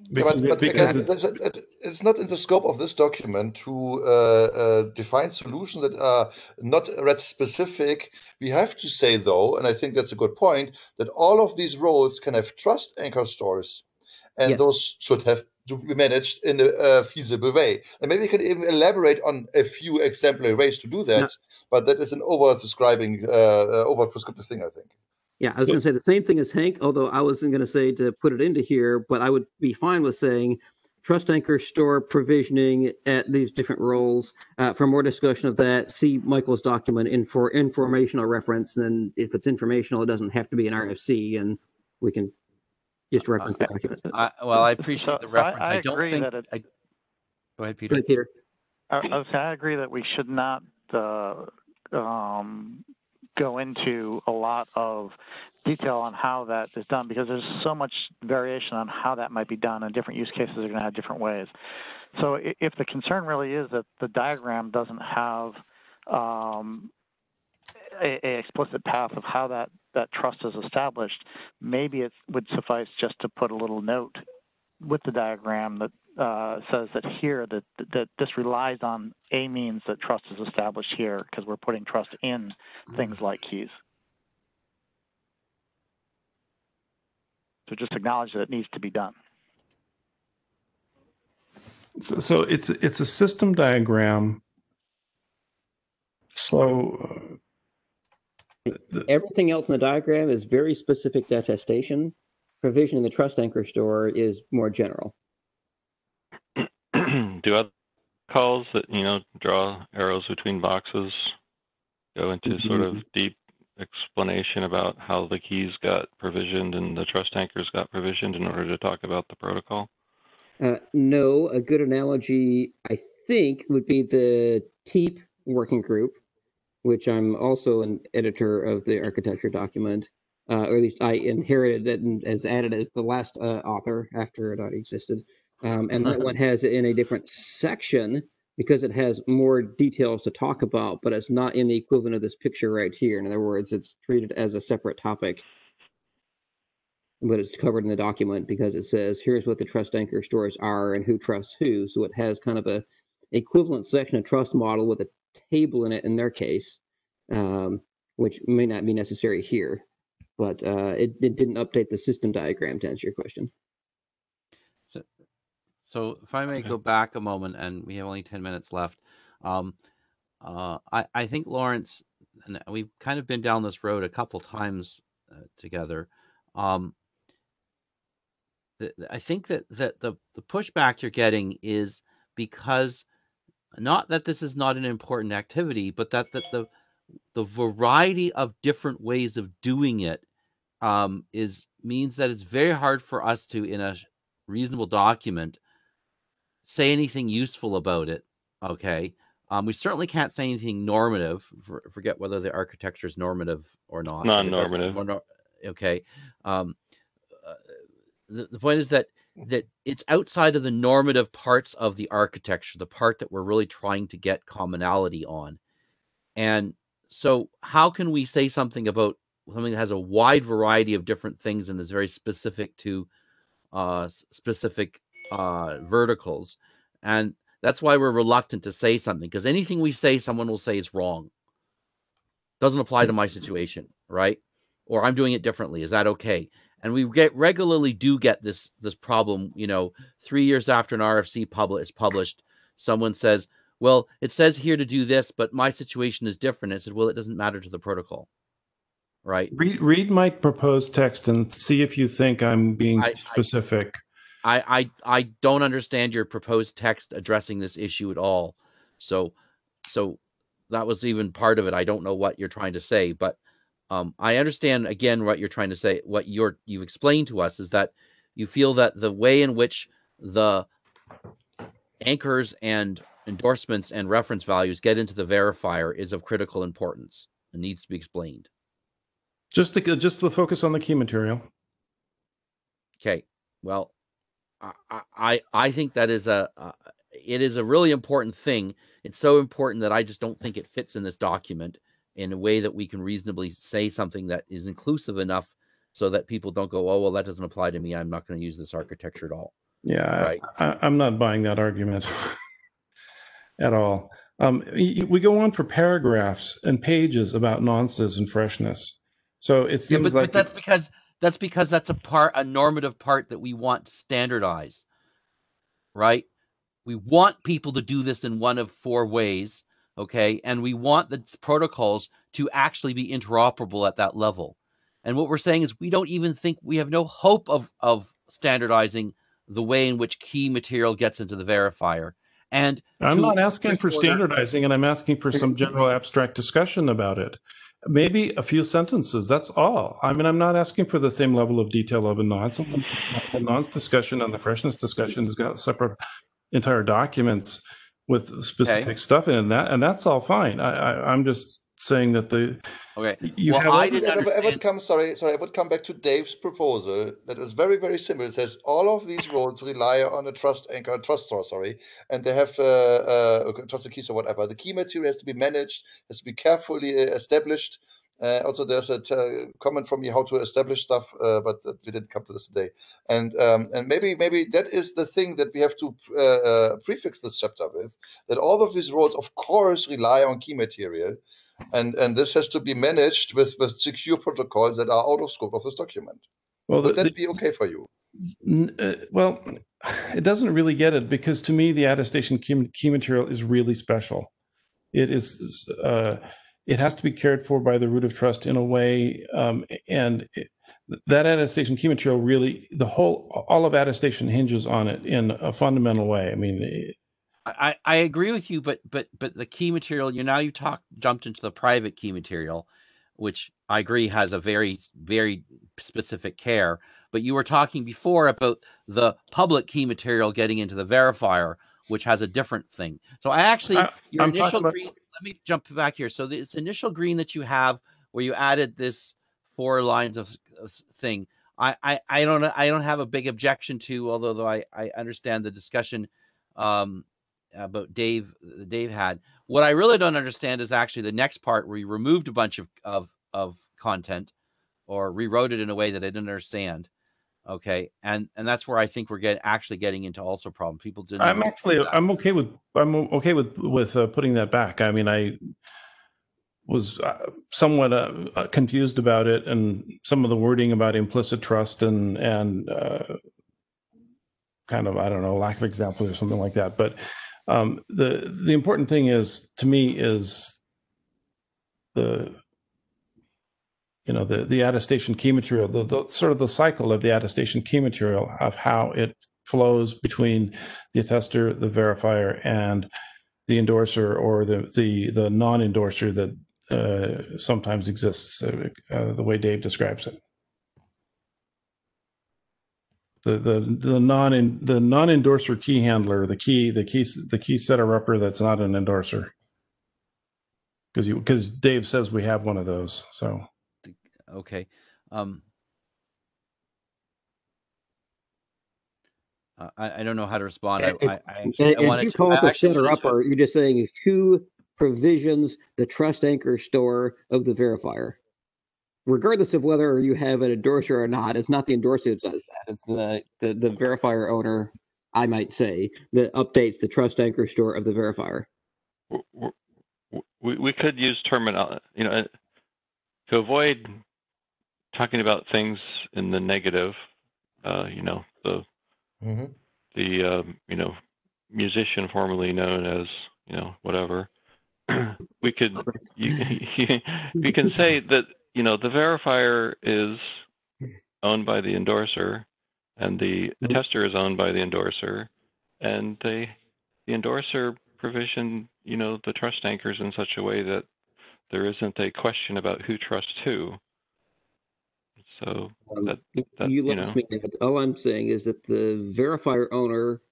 but, Because but because again, it- that's- it- it's not in the scope of this document to uh, uh, define solutions that are not RATS specific. We have to say, though, and I think that's a good point, that all of these roles can have trust anchor stores, and Yes. those should have to be managed in a, uh feasible way. And maybe we can even elaborate on a few exemplary ways to do that, Yeah. but that is an over describing, uh, uh, over prescriptive thing, I think. Yeah, I was So- going to say the same thing as Hank, although I wasn't going to say to put it into here, but I would be fine with saying trust anchor store provisioning at these different roles. Uh, for more discussion of that, see Michael's document in for informational reference. And if it's informational, it doesn't have to be an RFC, and we can just reference the document. *laughs* I, well, I appreciate the So I- reference. I I, don't agree think. that it- I, go ahead, Peter. ahead, Peter. I, I would I agree that we should not uh, um, go into a lot of detail on how that is done because there's so much variation on how that might be done, and different use cases are going to have different ways. So i- if the concern really is that the diagram doesn't have um, a, a explicit path of how that, that trust is established, maybe it would suffice just to put a little note with the diagram that uh, says that here that that this relies on a means that trust is established here because we're putting trust in things like keys. So just acknowledge that it needs to be done. So, so it's it's a system diagram. So uh, the- Everything else in the diagram is very specific to attestation. Provision in the trust anchor store is more general. *clears throat* Do other calls that, you know, draw arrows between boxes go into sort of deep explanation about how the keys got provisioned and the trust anchors got provisioned in order to talk about the protocol? Uh, no, a good analogy, I think, would be the TEEP working group, which I'm also an editor of the architecture document, uh, or at least I inherited it and as added as the last uh, author after it already existed. Um, and that one *laughs* has it in a different section because it has more details to talk about, but it's not in the equivalent of this picture right here. In other words, it's treated as a separate topic but it's covered in the document because it says here's what the trust anchor stores are and who trusts who. So it has kind of a equivalent section of trust model with a table in it in their case, um, which may not be necessary here. But uh, it, it didn't update the system diagram to answer your question. So, so if I may Okay. go back a moment, and we have only ten minutes left. Um, uh, I I think Lawrence, and we've kind of been down this road a couple times uh, together. Um, the, the- I think that that the the pushback you're getting is because not that this is not an important activity, but that that the the variety of different ways of doing it um, is means that it's very hard for us to in a reasonable document say anything useful about it okay um, we certainly can't say anything normative for, forget whether the architecture is normative or not but it doesn't- Non-normative. or nor- okay um, uh, the, the point is that that it's outside of the normative parts of the architecture the part that we're really trying to get commonality on and so how can we say something about something that has a wide variety of different things and is very specific to uh, specific uh, verticals? And that's why we're reluctant to say something because anything we say, someone will say is wrong. Doesn't apply to my situation, right? Or I'm doing it differently. Is that okay? And we get regularly do get this this problem. You know, three years after an RFC public is published, someone says, well, it says here to do this, but my situation is different. I said, well, it doesn't matter to the protocol, right? read read my proposed text and see if you think I'm being I- specific. I, I I don't understand your proposed text addressing this issue at all. So so that was even part of it. I don't know what you're trying to say, but um, I understand again what you're trying to say. What you're you've explained to us is that you feel that the way in which the anchors and endorsements and reference values get into the verifier is of critical importance and needs to be explained. Just to just to focus on the key material. Okay. Well, I, I I think that is a uh, it is a really important thing. It's so important that I just don't think it fits in this document in a way that we can reasonably say something that is inclusive enough so that people don't go, oh well, that doesn't apply to me. I'm not going to use this architecture at all. Yeah, Right. I, I'm not buying that argument *laughs* at all. Um, we go on for paragraphs and pages about nonces and freshness. So it's Yeah, but, like but that's because that's because that's a part a normative part that we want to standardize. Right? We want people to do this in one of four ways, okay? And we want the protocols to actually be interoperable at that level. And what we're saying is we don't even think we have no hope of of standardizing the way in which key material gets into the verifier. And I'm not asking for standardizing, and I'm asking for some general abstract discussion about it. Maybe a few sentences. That's all. I mean, I'm not asking for the same level of detail of a nonce. The nonce discussion and the freshness discussion has got separate entire documents with specific stuff in and that, and that's all fine. I, I, I'm just saying that the Okay. you Well, have I didn't Yeah, I would come. Sorry, sorry. I would come back to Dave's proposal. That is very, very simple. It says all of these roles rely on a trust anchor, trust source. Sorry, and they have uh, uh, trusted keys or whatever. The key material has to be managed, has to be carefully uh, established. Uh, also, there's a t- comment from me how to establish stuff, uh, but we didn't come to this today. And um, and maybe maybe that is the thing that we have to uh, uh, prefix this chapter with. That all of these roles, of course, rely on key material and and this has to be managed with with secure protocols that are out of scope of this document. well, Would the, that be okay for you? Uh, well, *sighs* it doesn't really get it because to me the attestation key, key material is really special. It is uh, it has to be cared for by the root of trust in a way, um, and it, that attestation key material really the whole all of attestation hinges on it in a fundamental way. I mean, it- I, I agree with you, but but but the key material you now you talk jumped into the private key material, which I agree has a very very specific care. But you were talking before about the public key material getting into the verifier, which has a different thing. So I actually I- your I'm initial about-. Let me jump back here. So this initial green that you have, where you added this four lines of thing, I I, I don't I don't have a big objection to, although though I I understand the discussion. Um, about Dave Dave had. What I really don't understand is actually the next part where you removed a bunch of of of content or rewrote it in a way that I didn't understand. Okay, and and that's where I think we're getting actually getting into also problem. People didn't. I'm actually. I'm okay with I'm okay with with uh, putting that back. I mean, I was uh, somewhat uh, uh, confused about it and some of the wording about implicit trust and and uh, kind of I don't know lack of examples or something like that. But um, the the important thing is to me is the you know the the attestation key material the, the sort of the cycle of the attestation key material of how it flows between the attester the verifier and the endorser or the the the non-endorser that uh, sometimes exists uh, uh, the way Dave describes it. The the the non the non endorser key handler the key the key the key setter upper that's not an endorser. Because you because Dave says we have one of those so Okay. Um, I, I don't know how to respond. I, And- I, I, And, I wanted you to- call I it the actually setter wanted to- upper, you're just saying who provisions the trust anchor store of the verifier. Regardless of whether you have an endorser or not, it's not the endorser that does that. It's the, the, the verifier owner, I might say, that updates the trust anchor store of the verifier. w- w- we, we could use terminology, you know, to avoid talking about things in the negative, uh, you know, the, Mm-hmm. the, um, you know, musician formerly known as, you know, whatever. *clears throat* we could, you, *laughs* you can say that, you know, the verifier is owned by the endorser and the Mhm. attester is owned by the endorser and they, the endorser provision, you know, the trust anchors in such a way that there isn't a question about who trusts who. So Um, that, you- that, you you lost know. me. Ed. All I'm saying is that the verifier owner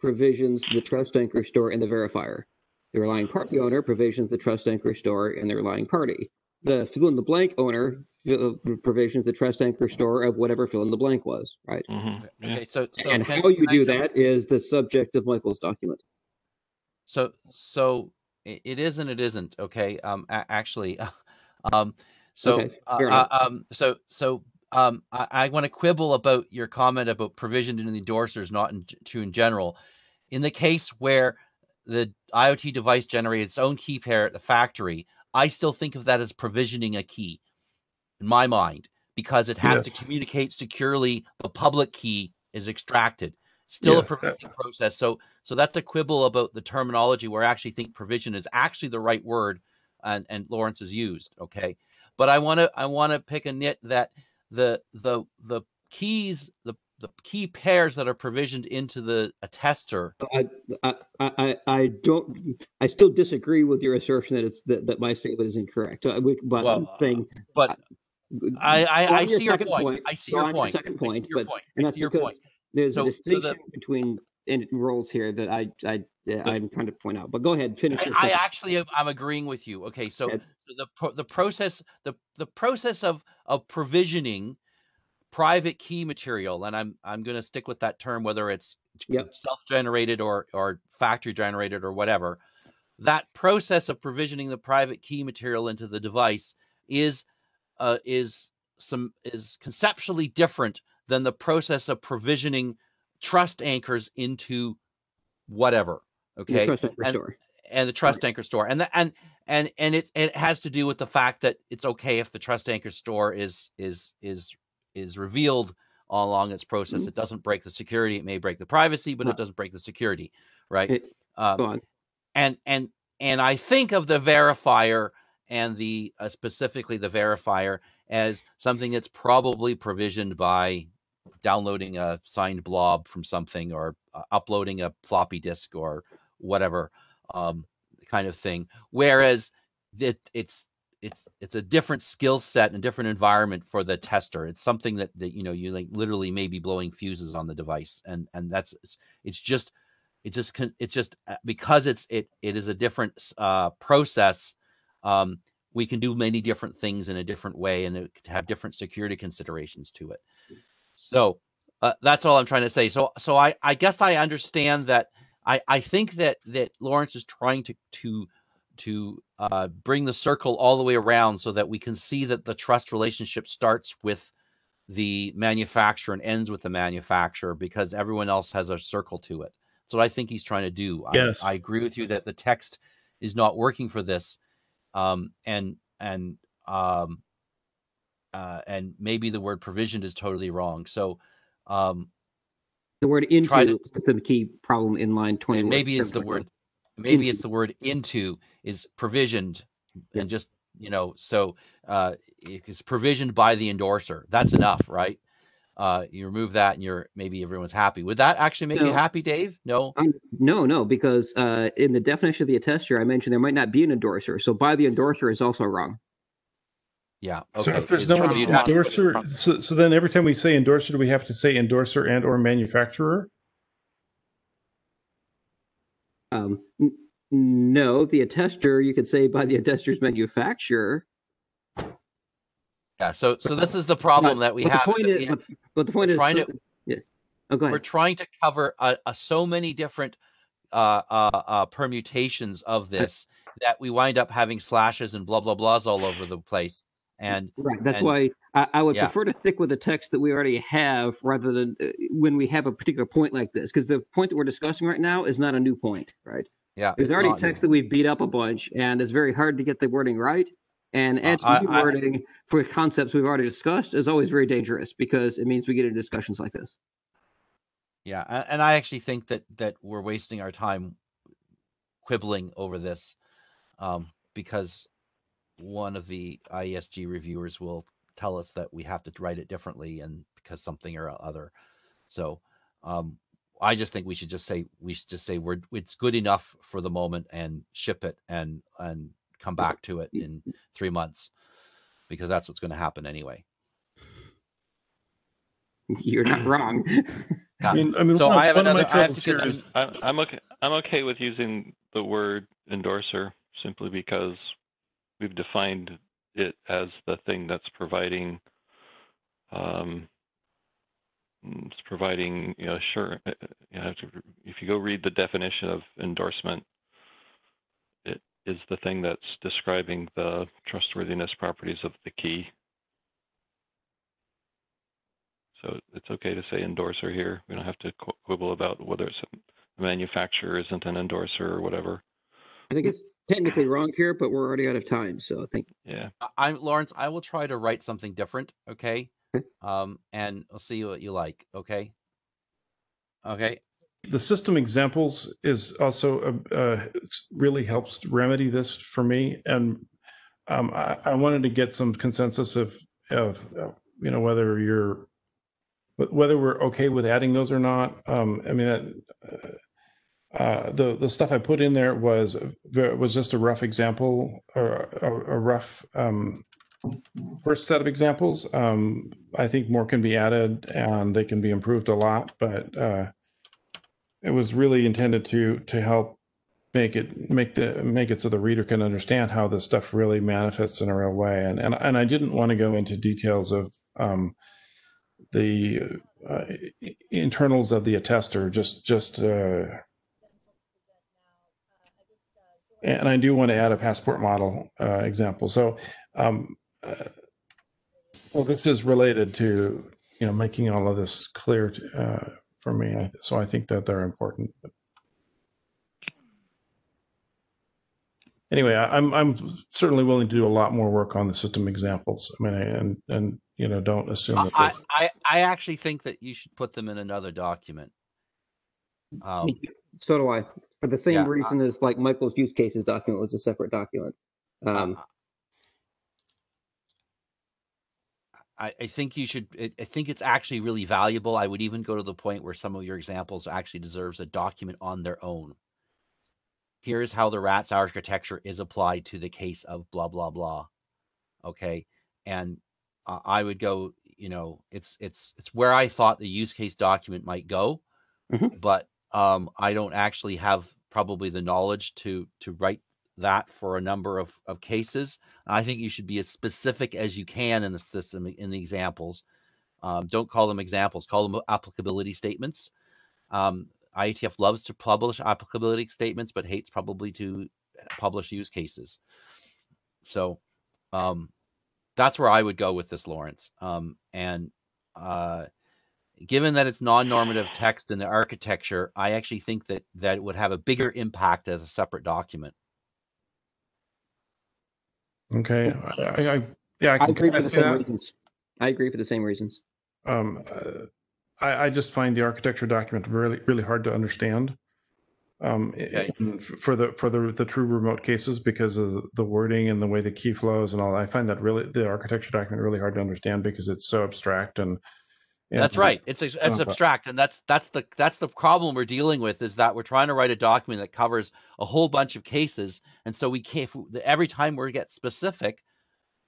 provisions the trust anchor store in the verifier. The relying party owner provisions the trust anchor store in the relying party. the fill in the blank owner provisions the trust anchor store of whatever fill in the blank was, right? Mhm, yeah. Okay, so, so and can- how you can I do that is the subject of Michael's document. So, so it is and it isn't. Okay. Um, actually, *laughs* um, so, Okay, uh, fair uh, enough. um, so, so, um, I, I want to quibble about your comment about provisioned in the endorsers, not in, to in general. In the case where the IoT device generated its own key pair at the factory, I still think of that as provisioning a key in my mind because it has to communicate securely. The public key is extracted. Still a Yes, that- provisioning process. So, so that's a quibble about the terminology where I actually think provision is actually the right word, and and Lawrence has used. Okay, but I want to I want to pick a nit that the the the keys the the key pairs that are provisioned into the attester I, I, I, I don't. I still disagree with your assertion that it's that, that my statement is incorrect. Uh, we- But I'm saying but I I, I see your point. point. I see your point. second I see point, your but- point. and that's your point. there's So- a so the- distinction between in roles here that I I I'm trying to point out. But go ahead, finish. I, your I actually am- I'm agreeing with you. Okay, so the the process the the process of of provisioning private key material, and I'm I'm going to stick with that term, whether it's Yep. self-generated or or factory generated or whatever. That process of provisioning the private key material into the device is uh, is some is conceptually different than the process of provisioning trust anchors into whatever. The Okay, trust anchor and- store. and the trust anchor store and the, and and and it it has to do with the fact that it's okay if the trust anchor store is is is is revealed all along its process Mhm. it doesn't break the security it may break the privacy but No. it doesn't break the security right It- um, Go on. and and and I think of the verifier and the uh, specifically the verifier as something that's probably provisioned by downloading a signed blob from something or uh, uploading a floppy disk or whatever um, kind of thing. Whereas it, it's it's it's a different skill set and a different environment for the tester. It's something that that you know you like literally may be blowing fuses on the device, and and that's it's, just it just it's just uh, because it's it it is a different uh, process. Um, we can do many different things in a different way, and have different security considerations to it. So uh, that's all I'm trying to say. So so I I guess I understand that. I I think that that Lawrence is trying to to to uh, bring the circle all the way around so that we can see that the trust relationship starts with the manufacturer and ends with the manufacturer because everyone else has a circle to it. That's what I think he's trying to do. Yes. I, I agree with you that the text is not working for this, um, and and um, uh, and maybe the word provisioned is totally wrong. So um, The word into to- is the key problem in line twenty. and maybe it's the word maybe it's the word into is provisioned Yeah. and just you know so uh it's provisioned by the endorser that's enough right uh you remove that and you're maybe everyone's happy would that actually make you happy dave no Um, no, no, because uh, in the definition of the attester, I mentioned there might not be an endorser. So by the endorser is also wrong. Yeah So if there's Is- no so you'd have to- endorser, so, so then every time we say endorser, do we have to say endorser and or manufacturer? Um, n- no, the attester you could say by the attester's manufacturer. yeah so so this is the problem that we but have The point that is, we have- but, but the point is, trying so- to- yeah. Oh, go we're trying to cover uh, uh, so many different uh, uh, uh, permutations of this that we wind up having slashes and blah blah blahs all over the place and Right. That's and- why I, I would yeah. prefer to stick with the text that we already have rather than uh, when we have a particular point like this, because the point that we're discussing right now is not a new point, right? yeah There's already not new. text that we've beat up a bunch, and it's very hard to get the wording right. And Uh, adding I- new I- wording for concepts we've already discussed is always very dangerous because it means we get into discussions like this. Yeah, and I actually think that that we're wasting our time quibbling over this, um, because one of the IESG reviewers will tell us that we have to write it differently, and because something or other. So, um, I just think we should just say we should just say we're it's good enough for the moment and ship it and and come back to it in three months, because that's what's going to happen anyway. You're not *clears throat* wrong. I mean, I mean, So I have one of my another- I have to get is I'm, I'm okay. I'm okay with using the word endorser simply because we've defined it as the thing that's providing um, it's providing you know sure you know if you go read the definition of endorsement it is the thing that's describing the trustworthiness properties of the key. So it's okay to say endorser here. We don't have to quibble about whether it's a manufacturer isn't an endorser or whatever I think it's technically wrong here, but we're already out of time. So I think yeah I- I'm Lawrence. I will try to write something different. Okay. Okay. Um, and I'll see what you like. Okay. Okay. The system examples is also uh, uh, really helps remedy this for me, and um, I, I wanted to get some consensus of of uh, you know whether you're whether we're okay with adding those or not. Um, I mean, uh, uh, the the stuff I put in there was was just a rough example or a, a rough um, first set of examples. Um, I think more can be added and they can be improved a lot, but uh, it was really intended to to help make it make the make it so the reader can understand how this stuff really manifests in a real way. And and and I didn't want to go into details of um, the uh, internals of the attester. Just just. And I do want to add a passport model uh, example. So, um, uh, well, this is related to you know making all of this clear to, uh, for me. So I think that they're important. Anyway, I, I'm I'm certainly willing to do a lot more work on the system examples. I mean, and and you know, don't assume that. I, I, I actually think that you should put them in another document. Um, so do I. For the same Yeah, reason as like Michael's use cases document was a separate document. Um, I, I think you should. I- think it's actually really valuable. I would even go to the point where some of your examples actually deserves a document on their own. Here's how the RATS architecture is applied to the case of blah blah blah. Okay, and uh, I would go. You know, it's it's it's where I thought the use case document might go, Mhm. but um, I don't actually have probably the knowledge to to write that for a number of, of cases. I think you should be as specific as you can in the system in the examples. Um, don't call them examples, call them applicability statements. Um, IETF loves to publish applicability statements, but hates probably to publish use cases. So um, that's where I would go with this, Lawrence. Um, and uh, given that it's non-normative text in the architecture, I actually think that that it would have a bigger impact as a separate document. okay, I, I, I yeah, I I agree for the same that. reasons. I agree for the same reasons. um, uh, I, I just find the architecture document really, really hard to understand. Um, i- Okay. in- for the for the the true remote cases because of the- the wording and the way the key flows and all. I find that really the architecture document really hard to understand because it's so abstract and. That's right. It's it's abstract, and that's that's the that's the problem we're dealing with is that we're trying to write a document that covers a whole bunch of cases, and so we can't. Every time we get specific,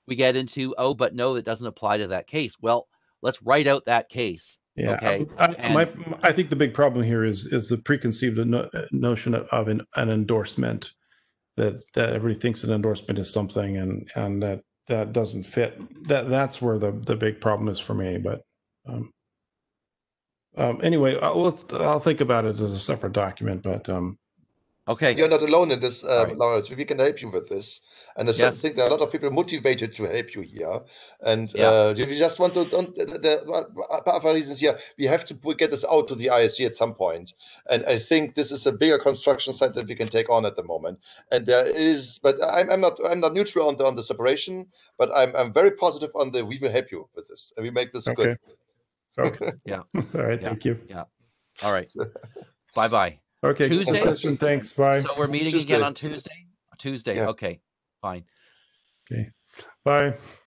we get into oh, but no, that doesn't apply to that case. Well, let's write out that case. Yeah, Okay, I, I- my, I think the big problem here is is the preconceived no, notion of, of an, an endorsement that that everybody thinks an endorsement is something and and that that doesn't fit. That that's where the the big problem is for me. But um, um, anyway, I'll, let's I'll think about it as a separate document. But um, Okay. You're not alone in this, uh, Right. Lawrence. We can help you with this, and I Yes. think there are a lot of people motivated to help you here. And Yeah. uh, we just want to. Don't, the, the, the other reasons here, we have to get this out to the IESG at some point. And I think this is a bigger construction site that we can take on at the moment. And there is, but I'm, I'm not I'm not neutral on the on the separation, but I'm I'm very positive on the. We will help you with this, and we make this okay, good. Okay, *laughs* Yeah. *laughs* all right, Yeah. thank you. Yeah. All right. bye bye. Okay, Tuesday? discussion. Thanks. Bye. So we're meeting Tuesday. again on Tuesday. Tuesday. Yeah. Okay. Fine. Okay. Bye.